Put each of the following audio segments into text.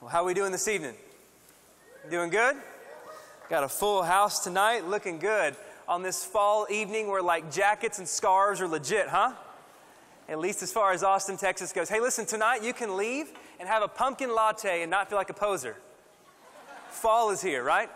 Well, how are we doing this evening? Doing good? Got a full house tonight, looking good. On this fall evening where like jackets and scarves are legit, huh? At least as far as Austin, Texas goes. Hey, listen, tonight you can leave and have a pumpkin latte and not feel like a poser. Fall is here, right?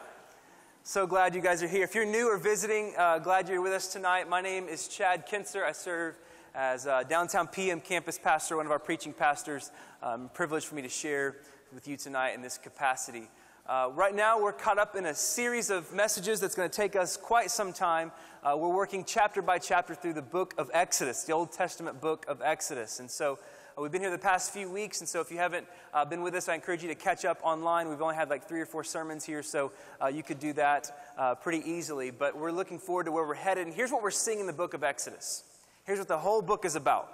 So glad you guys are here. If you're new or visiting, uh, glad you're with us tonight. My name is Chad Kincer. I serve as uh, downtown PM campus pastor, one of our preaching pastors. Um, privilege for me to share with you tonight in this capacity. Uh, right now, we're caught up in a series of messages that's going to take us quite some time. Uh, we're working chapter by chapter through the book of Exodus, the Old Testament book of Exodus. And so, uh, we've been here the past few weeks, and so if you haven't uh, been with us, I encourage you to catch up online. We've only had like three or four sermons here, so uh, you could do that uh, pretty easily. But we're looking forward to where we're headed. And here's what we're seeing in the book of Exodus. Here's what the whole book is about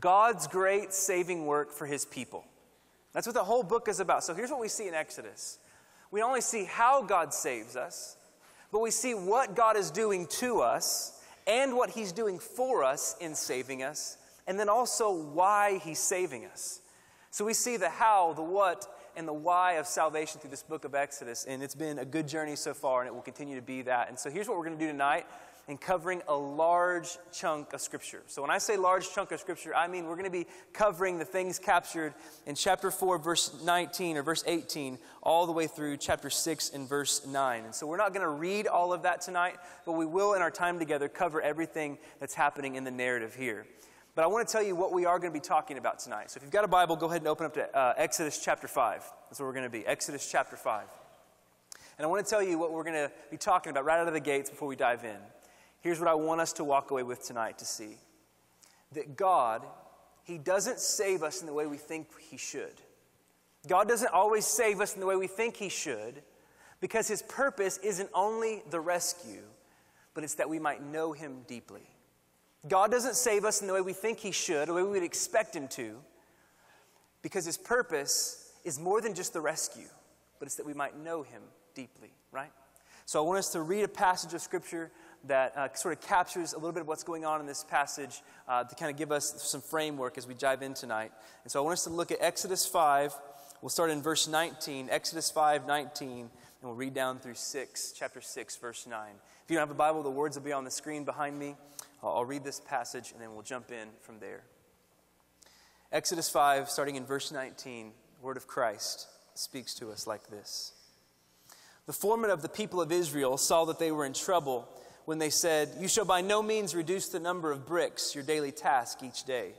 God's great saving work for his people. That's what the whole book is about. So here's what we see in Exodus we only see how God saves us, but we see what God is doing to us and what he's doing for us in saving us, and then also why he's saving us. So we see the how, the what, and the why of salvation through this book of Exodus. And it's been a good journey so far, and it will continue to be that. And so here's what we're going to do tonight and covering a large chunk of Scripture. So, when I say large chunk of Scripture, I mean we're going to be covering the things captured in chapter 4, verse 19 or verse 18, all the way through chapter 6 and verse 9. And so, we're not going to read all of that tonight, but we will, in our time together, cover everything that's happening in the narrative here. But I want to tell you what we are going to be talking about tonight. So, if you've got a Bible, go ahead and open up to uh, Exodus chapter 5. That's where we're going to be. Exodus chapter 5. And I want to tell you what we're going to be talking about right out of the gates before we dive in. Here's what I want us to walk away with tonight to see that God, He doesn't save us in the way we think He should. God doesn't always save us in the way we think He should because His purpose isn't only the rescue, but it's that we might know Him deeply. God doesn't save us in the way we think He should, the way we would expect Him to, because His purpose is more than just the rescue, but it's that we might know Him deeply, right? So I want us to read a passage of Scripture that uh, sort of captures a little bit of what's going on in this passage uh, to kind of give us some framework as we dive in tonight. And so I want us to look at Exodus 5. We'll start in verse 19, Exodus 5 19, and we'll read down through 6, chapter 6, verse 9. If you don't have a Bible, the words will be on the screen behind me. I'll, I'll read this passage and then we'll jump in from there. Exodus 5, starting in verse 19, word of Christ speaks to us like this. The foreman of the people of Israel saw that they were in trouble when they said, You shall by no means reduce the number of bricks, your daily task each day.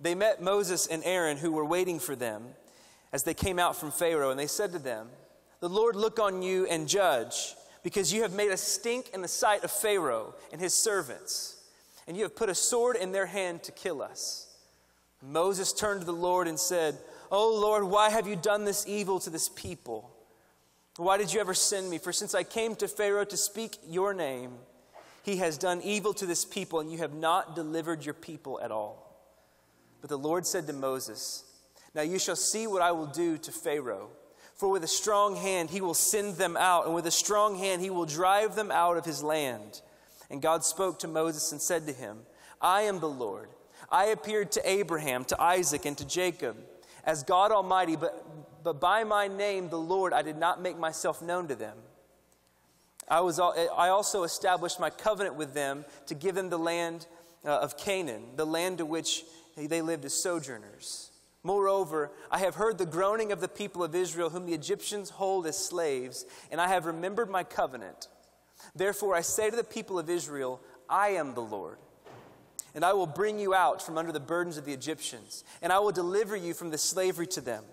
They met Moses and Aaron, who were waiting for them as they came out from Pharaoh, and they said to them, The Lord look on you and judge, because you have made a stink in the sight of Pharaoh and his servants, and you have put a sword in their hand to kill us. Moses turned to the Lord and said, Oh Lord, why have you done this evil to this people? Why did you ever send me? For since I came to Pharaoh to speak your name, he has done evil to this people, and you have not delivered your people at all. But the Lord said to Moses, Now you shall see what I will do to Pharaoh. For with a strong hand he will send them out, and with a strong hand he will drive them out of his land. And God spoke to Moses and said to him, I am the Lord. I appeared to Abraham, to Isaac, and to Jacob as God Almighty, but but by my name, the Lord, I did not make myself known to them. I, was, I also established my covenant with them to give them the land uh, of Canaan, the land to which they lived as sojourners. Moreover, I have heard the groaning of the people of Israel, whom the Egyptians hold as slaves, and I have remembered my covenant. Therefore, I say to the people of Israel, I am the Lord. And I will bring you out from under the burdens of the Egyptians, and I will deliver you from the slavery to them.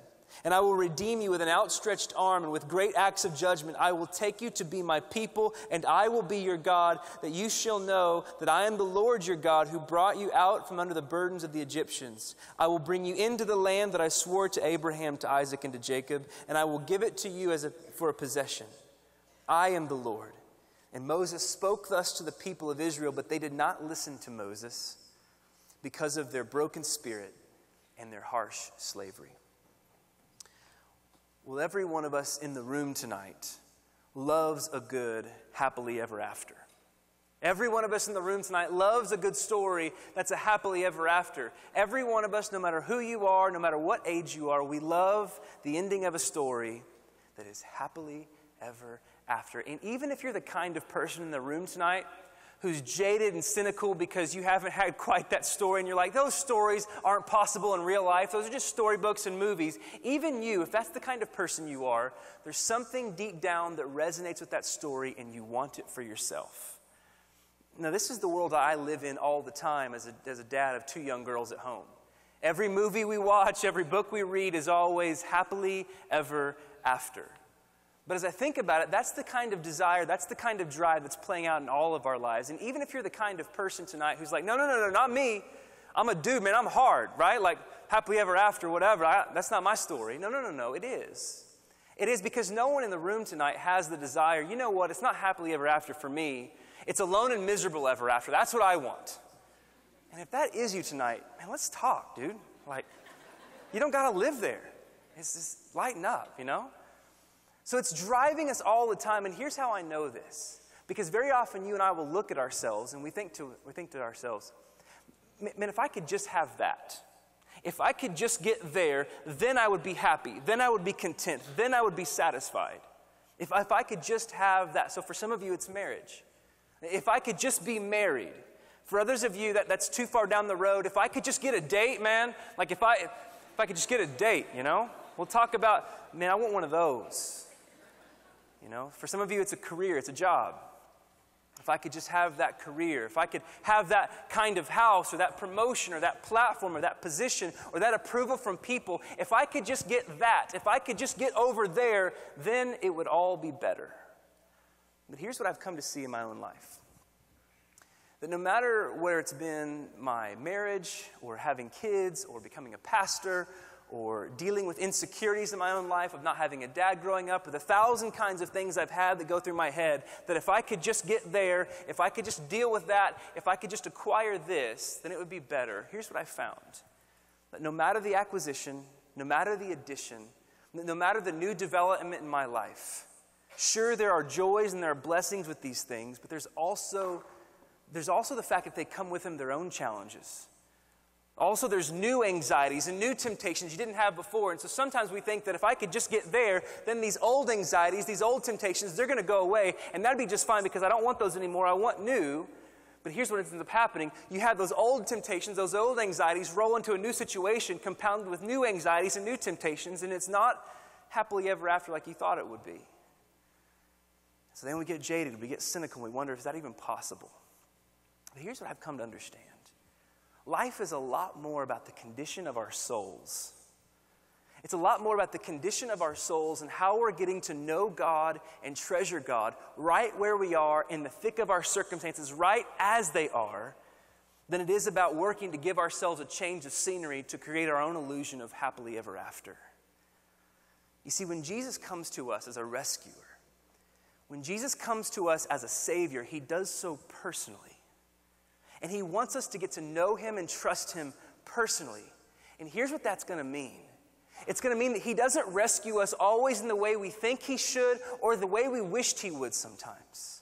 And I will redeem you with an outstretched arm and with great acts of judgment. I will take you to be my people, and I will be your God, that you shall know that I am the Lord your God who brought you out from under the burdens of the Egyptians. I will bring you into the land that I swore to Abraham, to Isaac, and to Jacob, and I will give it to you as a, for a possession. I am the Lord. And Moses spoke thus to the people of Israel, but they did not listen to Moses because of their broken spirit and their harsh slavery. Well, every one of us in the room tonight loves a good happily ever after. Every one of us in the room tonight loves a good story that's a happily ever after. Every one of us, no matter who you are, no matter what age you are, we love the ending of a story that is happily ever after. And even if you're the kind of person in the room tonight who's jaded and cynical because you haven't had quite that story and you're like, those stories aren't possible in real life, those are just storybooks and movies. Even you, if that's the kind of person you are, there's something deep down that resonates with that story and you want it for yourself. Now, this is the world I live in all the time as a, as a dad of two young girls at home. Every movie we watch, every book we read is always happily ever after. But as I think about it, that's the kind of desire, that's the kind of drive that's playing out in all of our lives. And even if you're the kind of person tonight who's like, no, no, no, no, not me. I'm a dude, man, I'm hard, right? Like, happily ever after, whatever. I, that's not my story. No, no, no, no, it is. It is because no one in the room tonight has the desire, you know what, it's not happily ever after for me. It's alone and miserable ever after. That's what I want. And if that is you tonight, man, let's talk, dude. Like, you don't got to live there. It's just lighten up, you know? So it's driving us all the time. And here's how I know this. Because very often you and I will look at ourselves and we think to, we think to ourselves, man, if I could just have that, if I could just get there, then I would be happy. Then I would be content. Then I would be satisfied. If, if I could just have that. So for some of you, it's marriage. If I could just be married. For others of you, that, that's too far down the road. If I could just get a date, man, like if I, if I could just get a date, you know? We'll talk about, man, I want one of those. You know, for some of you, it's a career, it's a job. If I could just have that career, if I could have that kind of house or that promotion or that platform or that position or that approval from people, if I could just get that, if I could just get over there, then it would all be better. But here's what I've come to see in my own life that no matter where it's been my marriage or having kids or becoming a pastor or dealing with insecurities in my own life of not having a dad growing up or the thousand kinds of things I've had that go through my head, that if I could just get there, if I could just deal with that, if I could just acquire this, then it would be better. Here's what I found that no matter the acquisition, no matter the addition, no matter the new development in my life, Sure, there are joys and there are blessings with these things, but there's also, there's also the fact that they come with them their own challenges. Also, there's new anxieties and new temptations you didn't have before. And so sometimes we think that if I could just get there, then these old anxieties, these old temptations, they're going to go away. And that'd be just fine because I don't want those anymore. I want new. But here's what ends up happening you have those old temptations, those old anxieties roll into a new situation, compounded with new anxieties and new temptations, and it's not happily ever after like you thought it would be. So then we get jaded, we get cynical, we wonder, is that even possible? But here's what I've come to understand life is a lot more about the condition of our souls. It's a lot more about the condition of our souls and how we're getting to know God and treasure God right where we are in the thick of our circumstances, right as they are, than it is about working to give ourselves a change of scenery to create our own illusion of happily ever after. You see, when Jesus comes to us as a rescuer, when Jesus comes to us as a Savior, He does so personally. And He wants us to get to know Him and trust Him personally. And here's what that's going to mean it's going to mean that He doesn't rescue us always in the way we think He should or the way we wished He would sometimes.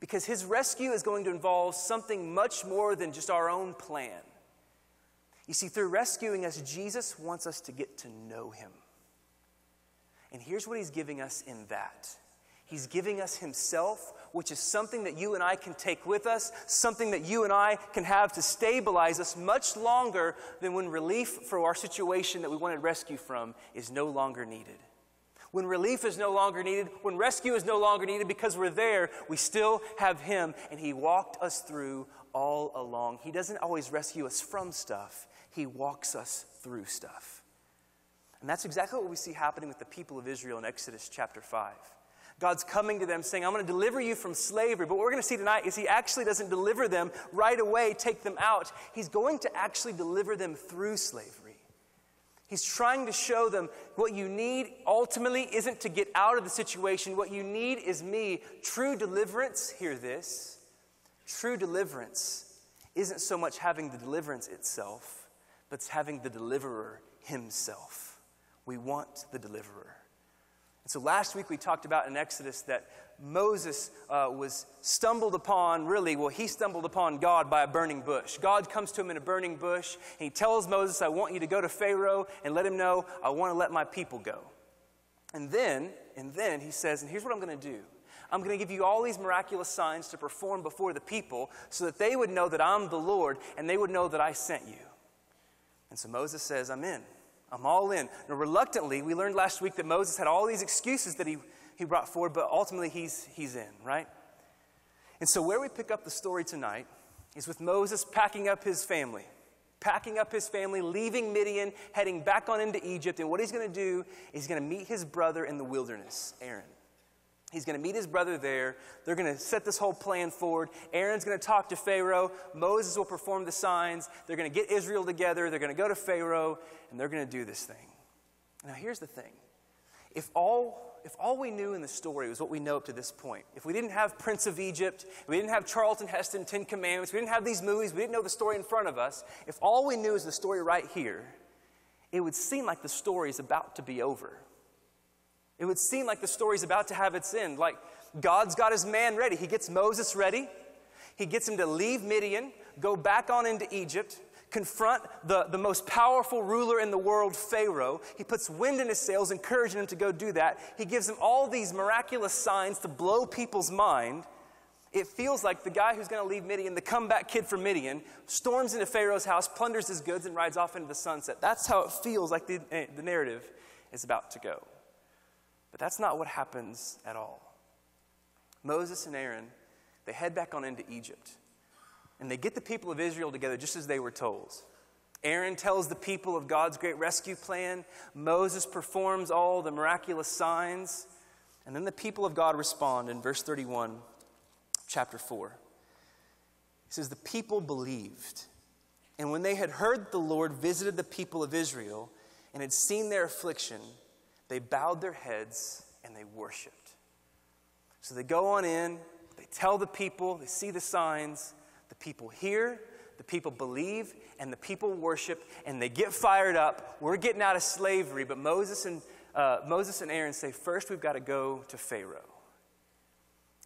Because His rescue is going to involve something much more than just our own plan. You see, through rescuing us, Jesus wants us to get to know Him. And here's what He's giving us in that He's giving us Himself, which is something that you and I can take with us, something that you and I can have to stabilize us much longer than when relief for our situation that we wanted rescue from is no longer needed. When relief is no longer needed, when rescue is no longer needed because we're there, we still have Him, and He walked us through all along. He doesn't always rescue us from stuff, He walks us through stuff. And that's exactly what we see happening with the people of Israel in Exodus chapter 5. God's coming to them saying, I'm going to deliver you from slavery. But what we're going to see tonight is He actually doesn't deliver them right away, take them out. He's going to actually deliver them through slavery. He's trying to show them what you need ultimately isn't to get out of the situation. What you need is me. True deliverance, hear this. True deliverance isn't so much having the deliverance itself, but it's having the deliverer himself. We want the deliverer. And so last week we talked about in Exodus that Moses uh, was stumbled upon, really, well, he stumbled upon God by a burning bush. God comes to him in a burning bush, and he tells Moses, I want you to go to Pharaoh and let him know I want to let my people go. And then, and then he says, and here's what I'm going to do. I'm going to give you all these miraculous signs to perform before the people so that they would know that I'm the Lord and they would know that I sent you. And so Moses says, I'm in. I'm all in. Now, reluctantly, we learned last week that Moses had all these excuses that he, he brought forward, but ultimately he's, he's in, right? And so, where we pick up the story tonight is with Moses packing up his family, packing up his family, leaving Midian, heading back on into Egypt. And what he's going to do is he's going to meet his brother in the wilderness, Aaron. He's going to meet his brother there. They're going to set this whole plan forward. Aaron's going to talk to Pharaoh. Moses will perform the signs. They're going to get Israel together. They're going to go to Pharaoh, and they're going to do this thing. Now, here's the thing if all, if all we knew in the story was what we know up to this point, if we didn't have Prince of Egypt, we didn't have Charlton Heston, Ten Commandments, we didn't have these movies, we didn't know the story in front of us, if all we knew is the story right here, it would seem like the story is about to be over. It would seem like the story's about to have its end. Like God's got his man ready. He gets Moses ready. He gets him to leave Midian, go back on into Egypt, confront the, the most powerful ruler in the world, Pharaoh. He puts wind in his sails, encouraging him to go do that. He gives him all these miraculous signs to blow people's mind. It feels like the guy who's going to leave Midian, the comeback kid from Midian, storms into Pharaoh's house, plunders his goods, and rides off into the sunset. That's how it feels like the, eh, the narrative is about to go. But that's not what happens at all. Moses and Aaron, they head back on into Egypt. And they get the people of Israel together just as they were told. Aaron tells the people of God's great rescue plan. Moses performs all the miraculous signs. And then the people of God respond in verse 31, chapter 4. He says, The people believed. And when they had heard the Lord visited the people of Israel and had seen their affliction, they bowed their heads and they worshiped. So they go on in, they tell the people, they see the signs, the people hear, the people believe, and the people worship, and they get fired up. We're getting out of slavery, but Moses and, uh, Moses and Aaron say, first we've got to go to Pharaoh.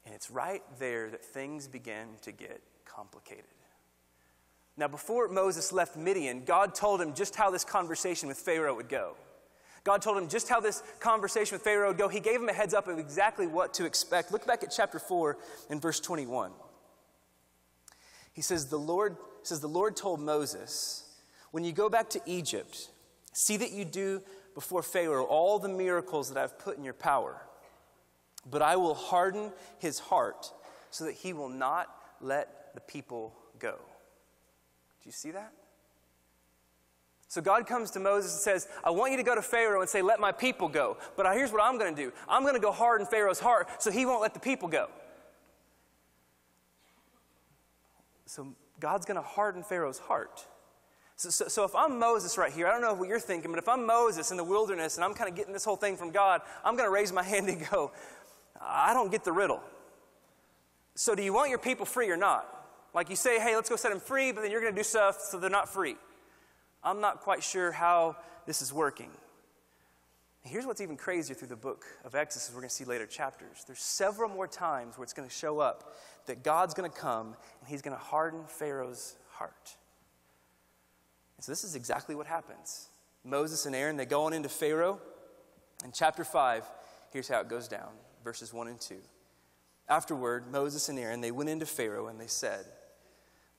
And it's right there that things begin to get complicated. Now, before Moses left Midian, God told him just how this conversation with Pharaoh would go. God told him just how this conversation with Pharaoh would go. He gave him a heads up of exactly what to expect. Look back at chapter 4 and verse 21. He says, The Lord says, The Lord told Moses, When you go back to Egypt, see that you do before Pharaoh all the miracles that I've put in your power. But I will harden his heart so that he will not let the people go. Do you see that? So God comes to Moses and says, I want you to go to Pharaoh and say, Let my people go. But here's what I'm going to do I'm going to go harden Pharaoh's heart so he won't let the people go. So God's going to harden Pharaoh's heart. So, so, so, if I'm Moses right here, I don't know what you're thinking, but if I'm Moses in the wilderness and I'm kind of getting this whole thing from God, I'm going to raise my hand and go, I don't get the riddle. So do you want your people free or not? Like you say, hey, let's go set them free, but then you're going to do stuff so they're not free. I'm not quite sure how this is working. here's what's even crazier through the book of Exodus, we're going to see later chapters. There's several more times where it's going to show up that God's going to come and he's going to harden Pharaoh's heart. And so this is exactly what happens. Moses and Aaron, they go on into Pharaoh. In chapter 5, here's how it goes down verses 1 and 2. Afterward, Moses and Aaron, they went into Pharaoh and they said,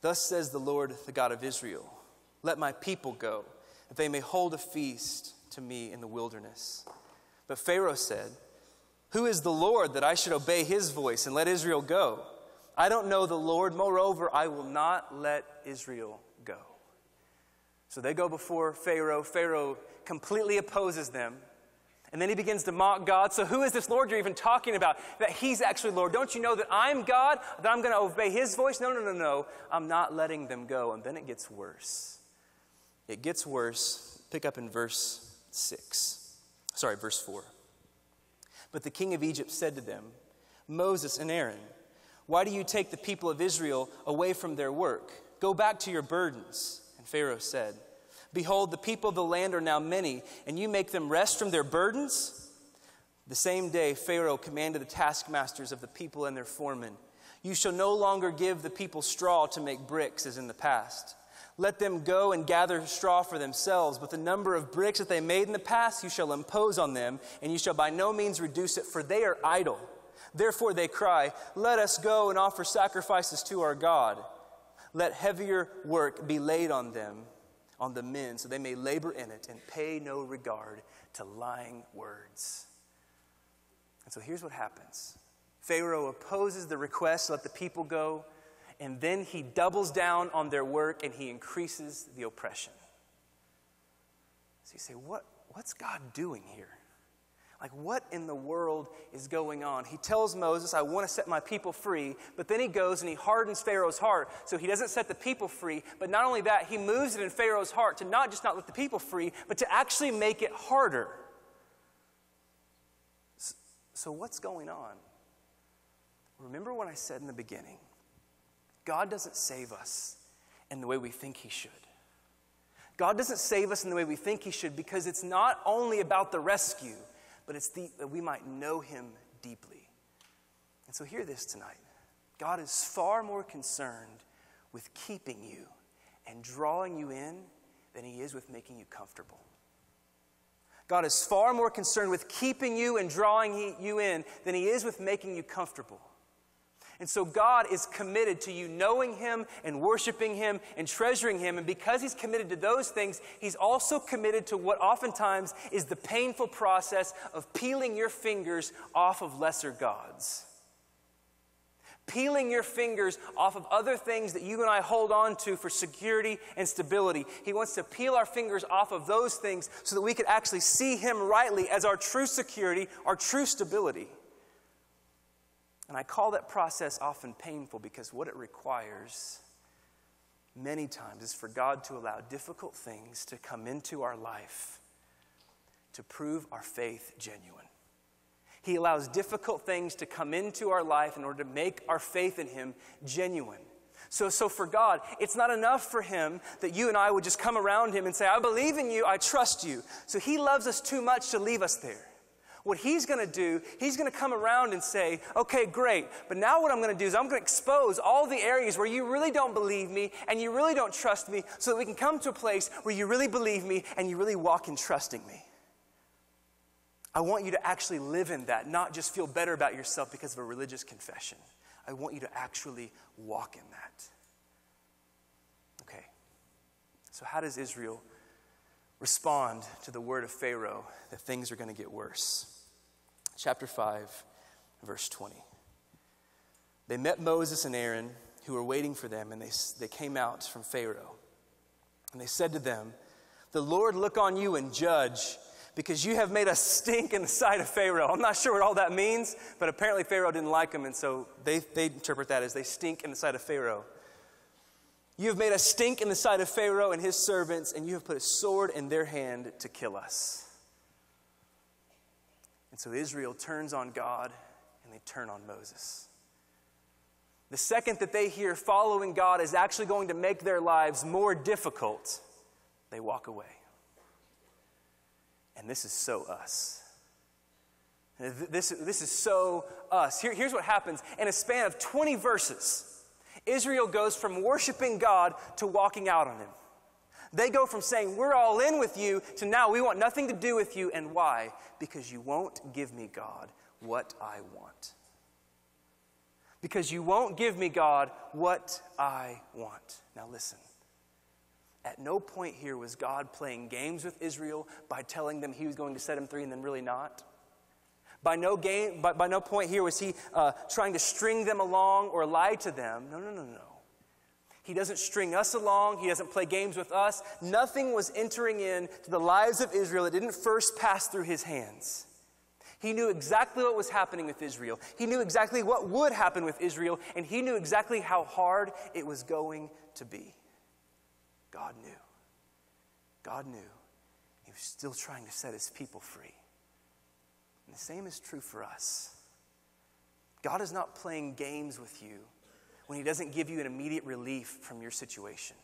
Thus says the Lord, the God of Israel. Let my people go, that they may hold a feast to me in the wilderness. But Pharaoh said, Who is the Lord that I should obey his voice and let Israel go? I don't know the Lord. Moreover, I will not let Israel go. So they go before Pharaoh. Pharaoh completely opposes them. And then he begins to mock God. So, who is this Lord you're even talking about? That he's actually Lord. Don't you know that I'm God? That I'm going to obey his voice? No, no, no, no. I'm not letting them go. And then it gets worse. It gets worse. Pick up in verse 6. Sorry, verse 4. But the king of Egypt said to them, Moses and Aaron, why do you take the people of Israel away from their work? Go back to your burdens. And Pharaoh said, Behold, the people of the land are now many, and you make them rest from their burdens? The same day, Pharaoh commanded the taskmasters of the people and their foremen You shall no longer give the people straw to make bricks as in the past. Let them go and gather straw for themselves, but the number of bricks that they made in the past you shall impose on them, and you shall by no means reduce it, for they are idle. Therefore they cry, Let us go and offer sacrifices to our God. Let heavier work be laid on them, on the men, so they may labor in it and pay no regard to lying words. And so here's what happens Pharaoh opposes the request let the people go, and then he doubles down on their work and he increases the oppression. So you say, what, what's God doing here? Like, what in the world is going on? He tells Moses, I want to set my people free, but then he goes and he hardens Pharaoh's heart. So he doesn't set the people free, but not only that, he moves it in Pharaoh's heart to not just not let the people free, but to actually make it harder. So, what's going on? Remember what I said in the beginning God doesn't save us in the way we think He should. God doesn't save us in the way we think He should because it's not only about the rescue, but it's the, that we might know Him deeply. And so, hear this tonight God is far more concerned with keeping you and drawing you in than He is with making you comfortable. God is far more concerned with keeping you and drawing you in than He is with making you comfortable. And so God is committed to you knowing Him and worshiping Him and treasuring Him. And because He's committed to those things, He's also committed to what oftentimes is the painful process of peeling your fingers off of lesser gods peeling your fingers off of other things that you and I hold on to for security and stability. He wants to peel our fingers off of those things so that we can actually see Him rightly as our true security, our true stability. And I call that process often painful because what it requires many times is for God to allow difficult things to come into our life to prove our faith genuine. He allows difficult things to come into our life in order to make our faith in Him genuine. So, so for God, it's not enough for Him that you and I would just come around Him and say, I believe in you, I trust you. So He loves us too much to leave us there. What He's going to do, He's going to come around and say, okay, great, but now what I'm going to do is I'm going to expose all the areas where you really don't believe me and you really don't trust me so that we can come to a place where you really believe me and you really walk in trusting me. I want you to actually live in that, not just feel better about yourself because of a religious confession. I want you to actually walk in that. Okay. So, how does Israel respond to the word of Pharaoh that things are going to get worse? Chapter 5, verse 20. They met Moses and Aaron, who were waiting for them, and they, they came out from Pharaoh. And they said to them, The Lord look on you and judge because you have made us stink in the sight of Pharaoh. I'm not sure what all that means, but apparently Pharaoh didn't like them, and so they, they interpret that as they stink in the sight of Pharaoh. You have made us stink in the sight of Pharaoh and his servants, and you have put a sword in their hand to kill us. And so Israel turns on God and they turn on Moses. The second that they hear following God is actually going to make their lives more difficult, they walk away. And this is so us. This, this is so us. Here, here's what happens in a span of 20 verses Israel goes from worshiping God to walking out on Him. They go from saying, We're all in with you, to now we want nothing to do with you. And why? Because you won't give me, God, what I want. Because you won't give me, God, what I want. Now listen. At no point here was God playing games with Israel by telling them he was going to set them free and then really not. By no, game, by, by no point here was he uh, trying to string them along or lie to them. No, no, no, no. He doesn't string us along. He doesn't play games with us. Nothing was entering into the lives of Israel that didn't first pass through his hands. He knew exactly what was happening with Israel. He knew exactly what would happen with Israel, and he knew exactly how hard it was going to be. God knew. God knew. He was still trying to set his people free. And the same is true for us. God is not playing games with you when he doesn't give you an immediate relief from your situation.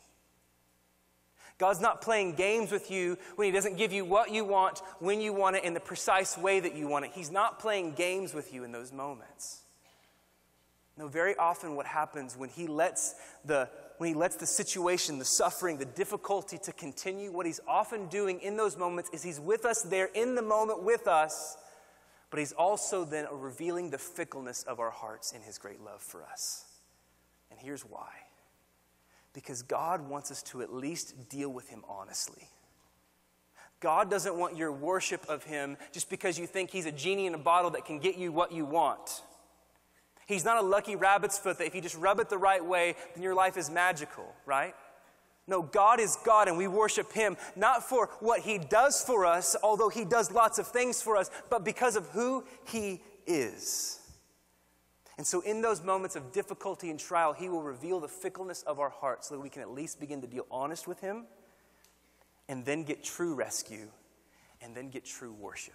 God's not playing games with you when He doesn't give you what you want, when you want it, in the precise way that you want it. He's not playing games with you in those moments. No, very often what happens when He lets the when he lets the situation, the suffering, the difficulty to continue, what he's often doing in those moments is he's with us there in the moment with us, but he's also then revealing the fickleness of our hearts in his great love for us. And here's why because God wants us to at least deal with Him honestly. God doesn't want your worship of Him just because you think He's a genie in a bottle that can get you what you want. He's not a lucky rabbit's foot that if you just rub it the right way, then your life is magical, right? No, God is God and we worship Him not for what He does for us, although He does lots of things for us, but because of who He is. And so, in those moments of difficulty and trial, He will reveal the fickleness of our hearts so that we can at least begin to deal honest with Him and then get true rescue and then get true worship.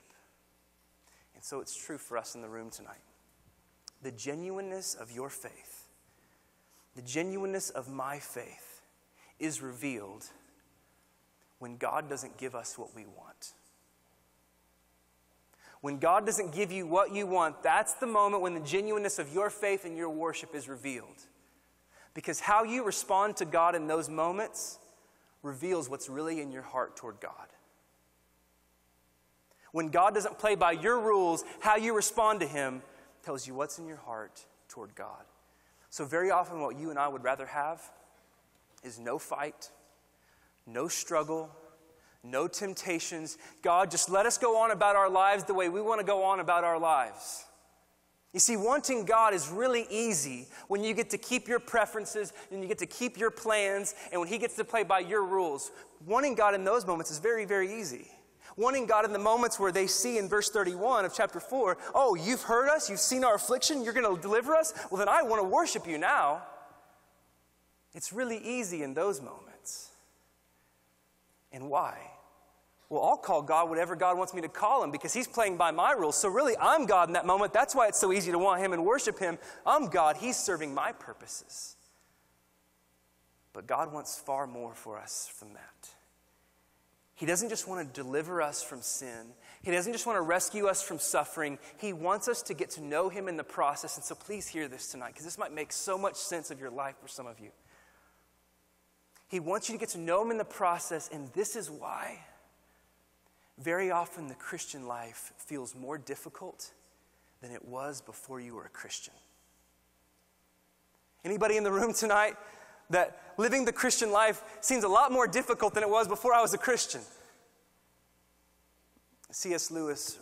And so, it's true for us in the room tonight. The genuineness of your faith, the genuineness of my faith, is revealed when God doesn't give us what we want. When God doesn't give you what you want, that's the moment when the genuineness of your faith and your worship is revealed. Because how you respond to God in those moments reveals what's really in your heart toward God. When God doesn't play by your rules, how you respond to Him tells you what's in your heart toward God. So, very often, what you and I would rather have is no fight, no struggle, no temptations. God, just let us go on about our lives the way we want to go on about our lives. You see, wanting God is really easy when you get to keep your preferences and you get to keep your plans and when He gets to play by your rules. Wanting God in those moments is very, very easy. Wanting God in the moments where they see in verse 31 of chapter 4, oh, you've heard us, you've seen our affliction, you're going to deliver us? Well, then I want to worship you now. It's really easy in those moments. And why? Well, I'll call God whatever God wants me to call him because he's playing by my rules. So, really, I'm God in that moment. That's why it's so easy to want him and worship him. I'm God, he's serving my purposes. But God wants far more for us from that. He doesn't just want to deliver us from sin. He doesn't just want to rescue us from suffering. He wants us to get to know Him in the process. And so please hear this tonight because this might make so much sense of your life for some of you. He wants you to get to know Him in the process, and this is why. Very often, the Christian life feels more difficult than it was before you were a Christian. Anybody in the room tonight that living the Christian life seems a lot more difficult than it was before I was a Christian? C.S. Lewis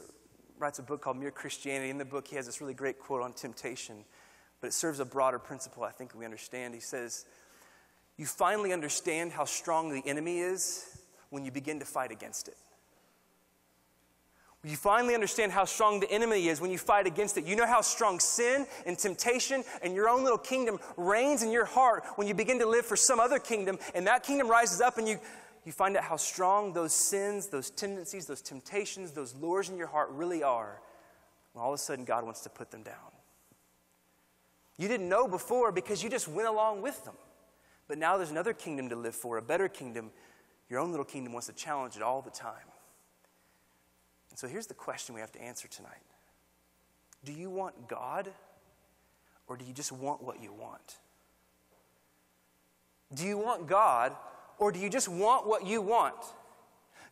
writes a book called Mere Christianity. In the book, he has this really great quote on temptation, but it serves a broader principle I think we understand. He says, you finally understand how strong the enemy is when you begin to fight against it. You finally understand how strong the enemy is when you fight against it. You know how strong sin and temptation and your own little kingdom reigns in your heart when you begin to live for some other kingdom and that kingdom rises up and you, you find out how strong those sins, those tendencies, those temptations, those lures in your heart really are. When all of a sudden God wants to put them down. You didn't know before because you just went along with them. But now there's another kingdom to live for, a better kingdom. Your own little kingdom wants to challenge it all the time. And so here's the question we have to answer tonight Do you want God, or do you just want what you want? Do you want God, or do you just want what you want?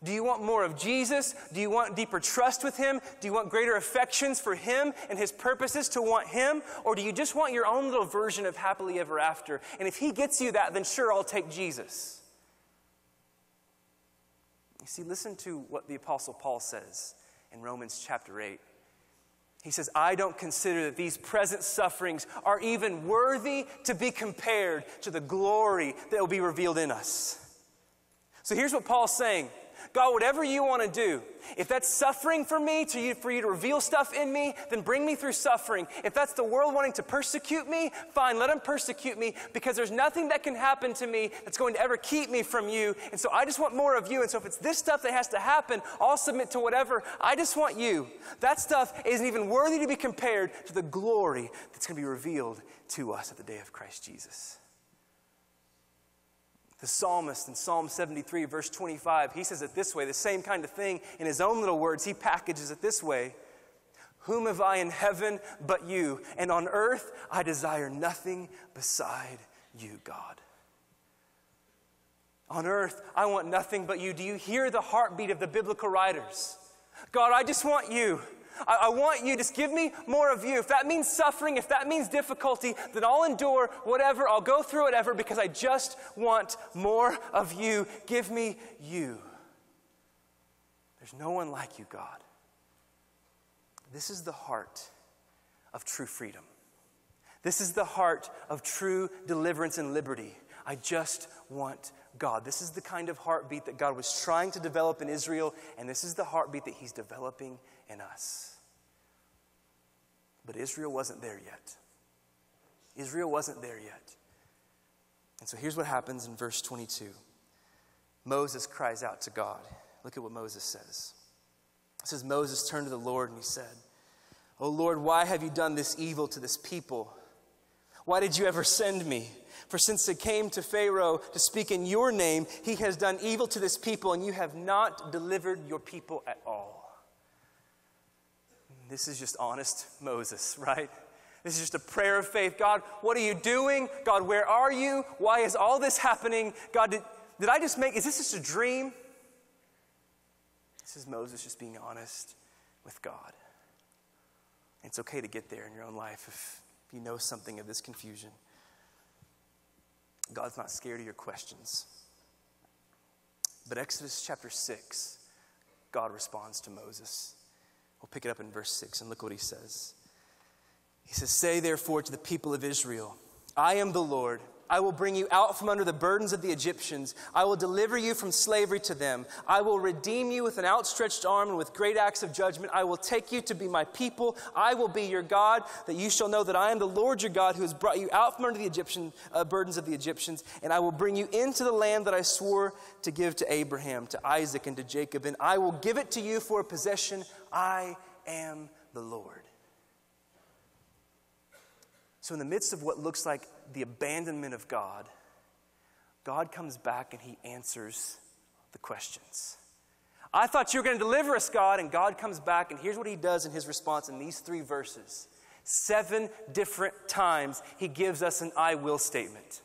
Do you want more of Jesus? Do you want deeper trust with Him? Do you want greater affections for Him and His purposes to want Him? Or do you just want your own little version of happily ever after? And if He gets you that, then sure, I'll take Jesus. You see, listen to what the Apostle Paul says in Romans chapter 8. He says, I don't consider that these present sufferings are even worthy to be compared to the glory that will be revealed in us. So here's what Paul's saying God, whatever you want to do, if that's suffering for me, to you, for you to reveal stuff in me, then bring me through suffering. If that's the world wanting to persecute me, fine, let them persecute me because there's nothing that can happen to me that's going to ever keep me from you. And so I just want more of you. And so if it's this stuff that has to happen, I'll submit to whatever. I just want you. That stuff isn't even worthy to be compared to the glory that's going to be revealed to us at the day of Christ Jesus. The psalmist in Psalm 73, verse 25, he says it this way the same kind of thing in his own little words. He packages it this way Whom have I in heaven but you? And on earth I desire nothing beside you, God. On earth, I want nothing but you. Do you hear the heartbeat of the biblical writers? God, I just want you. I, I, want you. Just give me more of you. If that means suffering, if that means difficulty, then I'll endure whatever. I'll go through whatever because I just want more of you. Give me you. There's no one like you, God. This is the heart of true freedom. This is the heart of true deliverance and liberty. I just want God. This is the kind of heartbeat that God was trying to develop in Israel, and this is the heartbeat that He's developing in us. But Israel wasn't there yet. Israel wasn't there yet. And so here's what happens in verse 22 Moses cries out to God. Look at what Moses says. It says, Moses turned to the Lord and he said, Oh Lord, why have you done this evil to this people? Why did you ever send me? For since it came to Pharaoh to speak in your name, he has done evil to this people, and you have not delivered your people at all. This is just honest Moses, right? This is just a prayer of faith. God, what are you doing? God, where are you? Why is all this happening? God, did, did I just make, is this just a dream? This is Moses just being honest with God. It's okay to get there in your own life if you know something of this confusion. God's not scared of your questions. But Exodus chapter 6, God responds to Moses. We'll pick it up in verse 6 and look what he says. He says, Say therefore to the people of Israel, I am the Lord. I will bring you out from under the burdens of the Egyptians. I will deliver you from slavery to them. I will redeem you with an outstretched arm and with great acts of judgment. I will take you to be my people. I will be your God, that you shall know that I am the Lord your God who has brought you out from under the Egyptian uh, burdens of the Egyptians. And I will bring you into the land that I swore to give to Abraham, to Isaac, and to Jacob. And I will give it to you for a possession. I am the Lord. So, in the midst of what looks like the abandonment of God, God comes back and he answers the questions. I thought you were going to deliver us, God. And God comes back, and here's what he does in his response in these three verses. Seven different times he gives us an I will statement.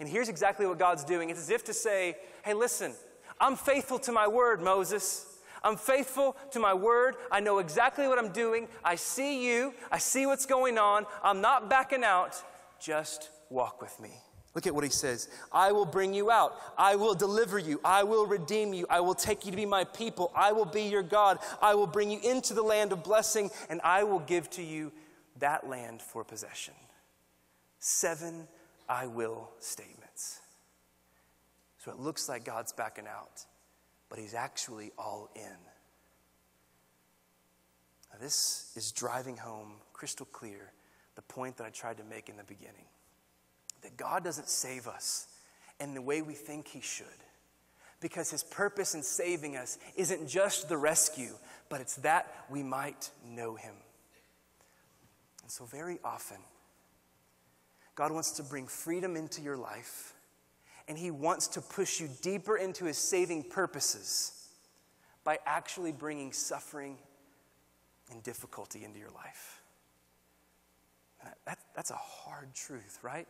And here's exactly what God's doing it's as if to say, hey, listen, I'm faithful to my word, Moses. I'm faithful to my word. I know exactly what I'm doing. I see you. I see what's going on. I'm not backing out. Just walk with me. Look at what he says I will bring you out. I will deliver you. I will redeem you. I will take you to be my people. I will be your God. I will bring you into the land of blessing, and I will give to you that land for possession. Seven I will statements. So it looks like God's backing out but he's actually all in. Now, this is driving home crystal clear the point that I tried to make in the beginning that God doesn't save us in the way we think he should. Because his purpose in saving us isn't just the rescue, but it's that we might know him. And so, very often, God wants to bring freedom into your life and He wants to push you deeper into His saving purposes by actually bringing suffering and difficulty into your life. That, that's a hard truth, right?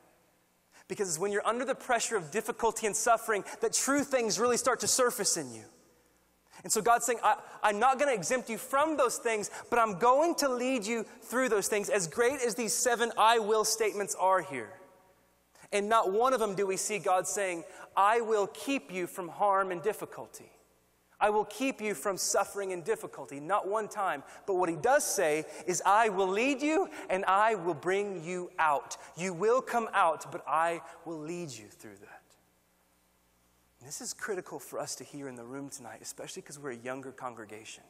Because when you're under the pressure of difficulty and suffering that true things really start to surface in you. And so God's saying, I, am not going to exempt you from those things, but I'm going to lead you through those things, as great as these seven I will statements are here. And not one of them do we see God saying, I will keep you from harm and difficulty. I will keep you from suffering and difficulty. Not one time. But what he does say is, I will lead you and I will bring you out. You will come out, but I will lead you through that. And this is critical for us to hear in the room tonight, especially because we're a younger congregation.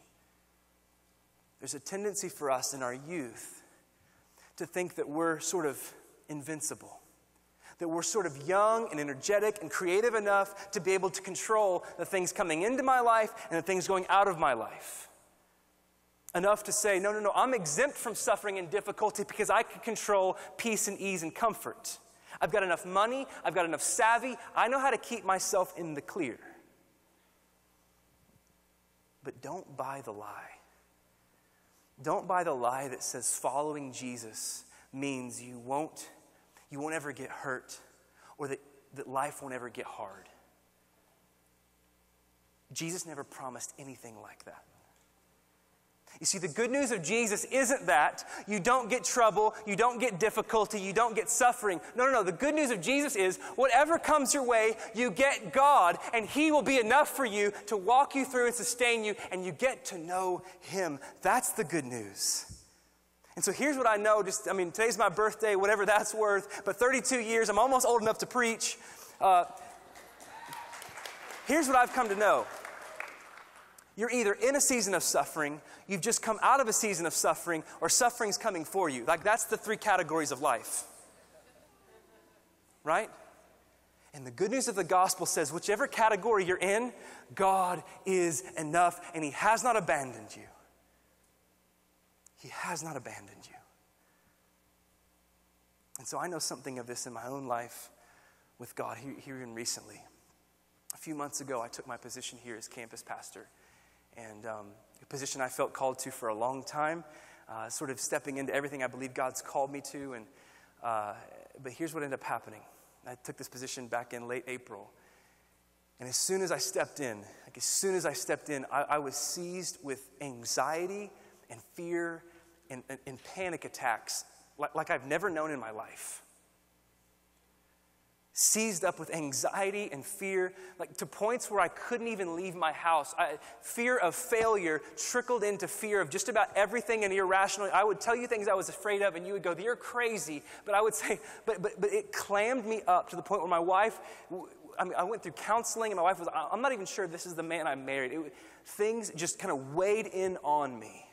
There's a tendency for us in our youth to think that we're sort of invincible that we're sort of young and energetic and creative enough to be able to control the things coming into my life and the things going out of my life. Enough to say, no, no, no, I'm exempt from suffering and difficulty because I can control peace and ease and comfort. I've got enough money. I've got enough savvy. I know how to keep myself in the clear. But don't buy the lie. Don't buy the lie that says following Jesus means you won't, you won't ever get hurt or that, that life won't ever get hard. Jesus never promised anything like that. You see, the good news of Jesus isn't that you don't get trouble, you don't get difficulty, you don't get suffering. No, no, no. The good news of Jesus is whatever comes your way, you get God, and He will be enough for you to walk you through and sustain you, and you get to know Him. That's the good news. And so here's what I know just, I mean, today's my birthday, whatever that's worth, but 32 years, I'm almost old enough to preach. Uh, here's what I've come to know you're either in a season of suffering, you've just come out of a season of suffering, or suffering's coming for you. Like that's the three categories of life. Right? And the good news of the gospel says, whichever category you're in, God is enough, and He has not abandoned you. He has not abandoned you. And so I know something of this in my own life with God here, and recently. A few months ago, I took my position here as campus pastor and um, a position I felt called to for a long time, uh, sort of stepping into everything I believe God's called me to. And, uh, but here's what ended up happening I took this position back in late April. And as soon as I stepped in, like as soon as I stepped in, I, I was seized with anxiety and fear and, and, and panic attacks like, like I've never known in my life seized up with anxiety and fear, like to points where I couldn't even leave my house. I, fear of failure trickled into fear of just about everything and irrational. I would tell you things I was afraid of, and you would go, You're crazy. But I would say, But, but, but it clammed me up to the point where my wife, I mean, I went through counseling, and my wife was, I'm not even sure this is the man I married. It, things just kind of weighed in on me.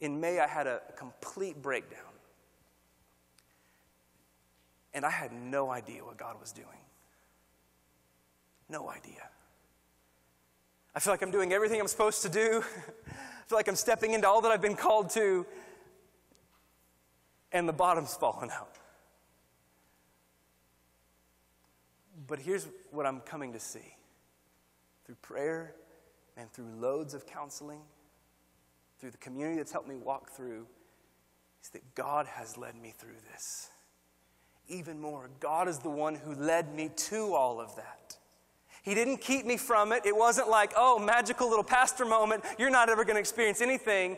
In May, I had a complete breakdown. And I had no idea what God was doing. No idea. I feel like I'm doing everything I'm supposed to do. I feel like I'm stepping into all that I've been called to, and the bottom's falling out. But here's what I'm coming to see through prayer and through loads of counseling, through the community that's helped me walk through, is that God has led me through this even more. God is the one who led me to all of that. He didn't keep me from it. It wasn't like, oh, magical little pastor moment. You're not ever going to experience anything.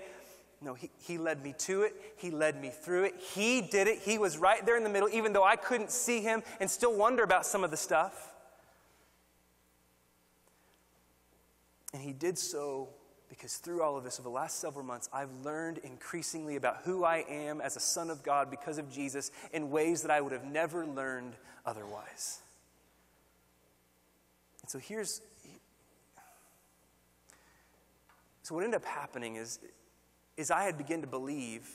No, he, he led me to it. He led me through it. He did it. He was right there in the middle, even though I couldn't see him and still wonder about some of the stuff. And he did so because through all of this, over the last several months, I've learned increasingly about who I am as a son of God because of Jesus in ways that I would have never learned otherwise. And so here's. So, what ended up happening is, is I had begun to believe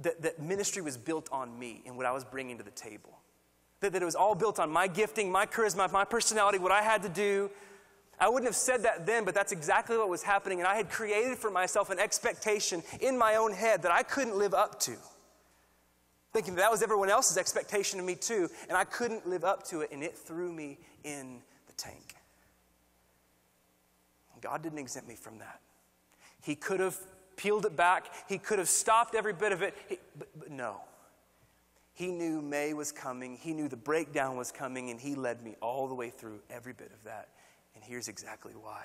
that, that ministry was built on me and what I was bringing to the table. That, that it was all built on my gifting, my charisma, my personality, what I had to do I wouldn't have said that then, but that's exactly what was happening. And I had created for myself an expectation in my own head that I couldn't live up to. Thinking that, that was everyone else's expectation of me too, and I couldn't live up to it, and it threw me in the tank. God didn't exempt me from that. He could have peeled it back, He could have stopped every bit of it, he, but, but no. He knew May was coming, He knew the breakdown was coming, and He led me all the way through every bit of that. And here's exactly why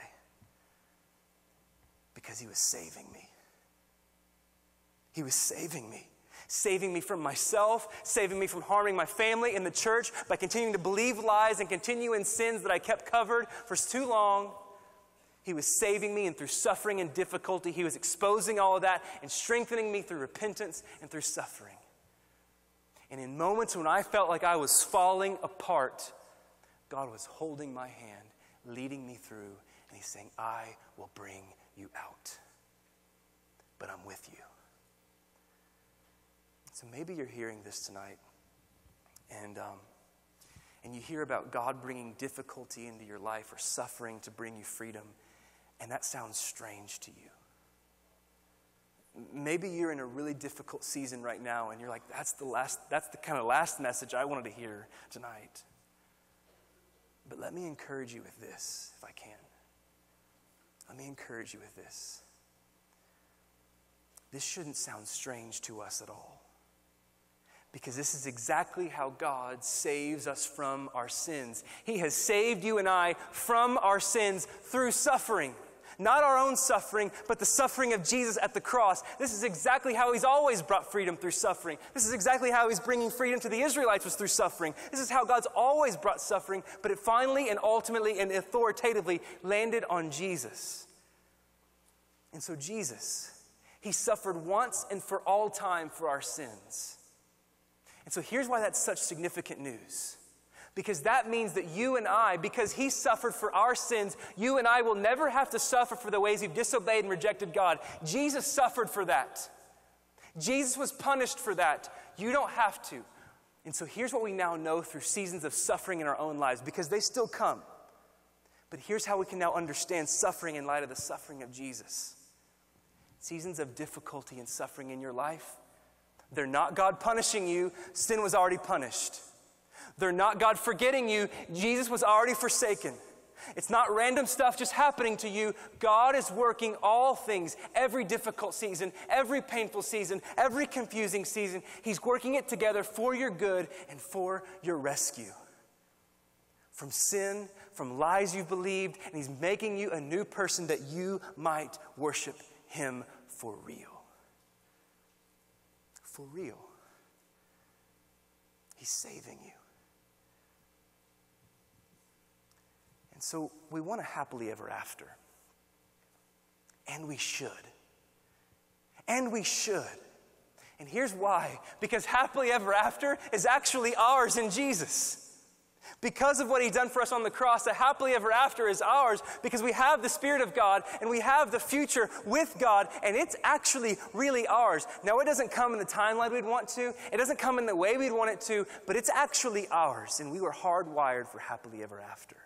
because He was saving me. He was saving me. Saving me from myself, saving me from harming my family and the church by continuing to believe lies and continue in sins that I kept covered for too long. He was saving me, and through suffering and difficulty, He was exposing all of that and strengthening me through repentance and through suffering. And in moments when I felt like I was falling apart, God was holding my hand leading me through, and He's saying, I will bring you out. But I'm with you. So maybe you're hearing this tonight, and, um, and you hear about God bringing difficulty into your life or suffering to bring you freedom, and that sounds strange to you. maybe you're in a really difficult season right now and you're like, that's the last, that's the kind of last message I wanted to hear tonight. But let me encourage you with this, if I can. Let me encourage you with this. This shouldn't sound strange to us at all. Because this is exactly how God saves us from our sins. He has saved you and I from our sins through suffering. Not our own suffering, but the suffering of Jesus at the cross. This is exactly how He's always brought freedom through suffering. This is exactly how He's bringing freedom to the Israelites was through suffering. This is how God's always brought suffering, but it finally and ultimately and authoritatively landed on Jesus. And so, Jesus, He suffered once and for all time for our sins. And so, here's why that's such significant news. Because that means that you and I, because He suffered for our sins, you and I will never have to suffer for the ways we've disobeyed and rejected God. Jesus suffered for that. Jesus was punished for that. You don't have to. And so here's what we now know through seasons of suffering in our own lives, because they still come. But here's how we can now understand suffering in light of the suffering of Jesus. Seasons of difficulty and suffering in your life, they're not God punishing you, sin was already punished. They're not God forgetting you. Jesus was already forsaken. It's not random stuff just happening to you. God is working all things, every difficult season, every painful season, every confusing season. He's working it together for your good and for your rescue. From sin, from lies you've believed, and He's making you a new person that you might worship Him for real. For real. He's saving you. And so we want a happily ever after. And we should. And we should. And here's why because happily ever after is actually ours in Jesus. Because of what he done for us on the cross, the happily ever after is ours because we have the Spirit of God and we have the future with God, and it's actually really ours. Now, it doesn't come in the timeline we'd want to, it doesn't come in the way we'd want it to, but it's actually ours, and we were hardwired for happily ever after.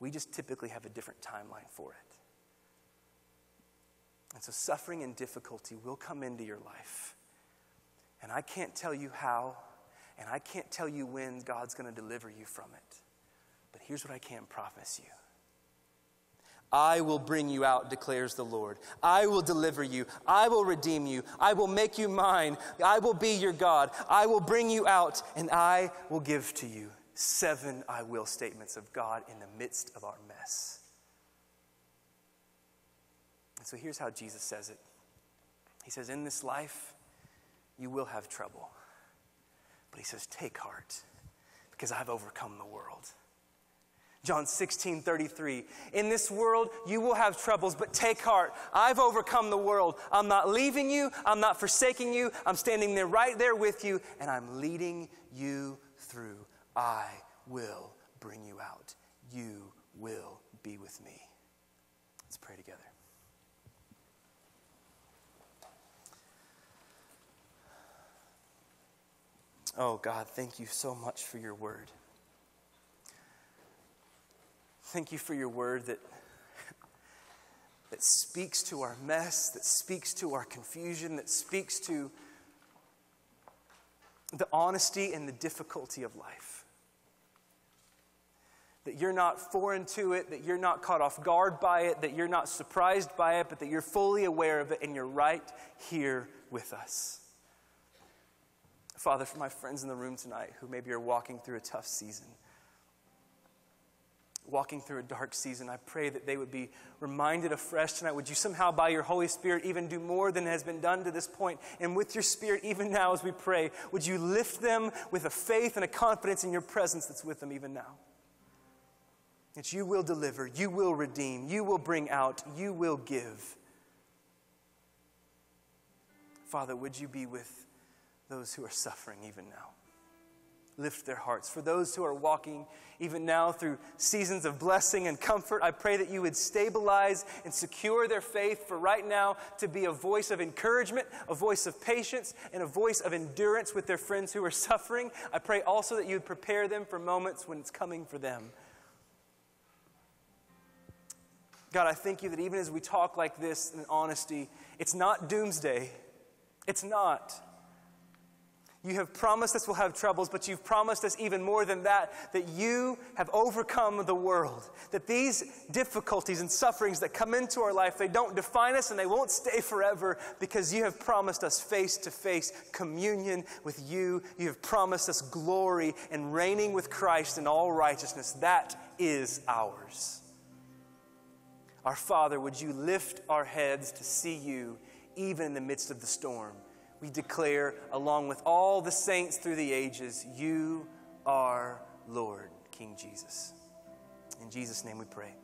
We just typically have a different timeline for it. And so suffering and difficulty will come into your life. And I can't tell you how, and I can't tell you when God's going to deliver you from it. But here's what I can promise you. I will bring you out, declares the Lord. I will deliver you. I will redeem you. I will make you mine. I will be your God. I will bring you out, and I will give to you seven I will statements of God in the midst of our mess. And so here's how Jesus says it He says, In this life, you will have trouble. But He says, Take heart, because I've overcome the world. John 16, 33. In this world, you will have troubles, but take heart. I've overcome the world. I'm not leaving you. I'm not forsaking you. I'm standing there right there with you, and I'm leading you through I will bring you out. You will be with me. Let's pray together. Oh, God, thank you so much for your word. Thank you for your word that, that speaks to our mess, that speaks to our confusion, that speaks to the honesty and the difficulty of life that you're not foreign to it, that you're not caught off guard by it, that you're not surprised by it, but that you're fully aware of it and you're right here with us. Father, for my friends in the room tonight who maybe are walking through a tough season, walking through a dark season, I pray that they would be reminded afresh tonight. Would you somehow, by your Holy Spirit, even do more than has been done to this point? And with your Spirit, even now as we pray, would you lift them with a faith and a confidence in your presence that's with them even now? That you will deliver, you will redeem, you will bring out, you will give. Father, would you be with those who are suffering even now? Lift their hearts. For those who are walking even now through seasons of blessing and comfort, I pray that you would stabilize and secure their faith for right now to be a voice of encouragement, a voice of patience, and a voice of endurance with their friends who are suffering. I pray also that you would prepare them for moments when it's coming for them. God, I thank you that even as we talk like this in honesty, it's not doomsday. It's not. You have promised us we'll have troubles, but you've promised us even more than that, that you have overcome the world. That these difficulties and sufferings that come into our life, they don't define us and they won't stay forever because you have promised us face to face communion with you. You have promised us glory and reigning with Christ in all righteousness. That is ours. Our Father, would you lift our heads to see you even in the midst of the storm? we declare, along with all the saints through the ages, You are Lord, King Jesus. In Jesus' name we pray.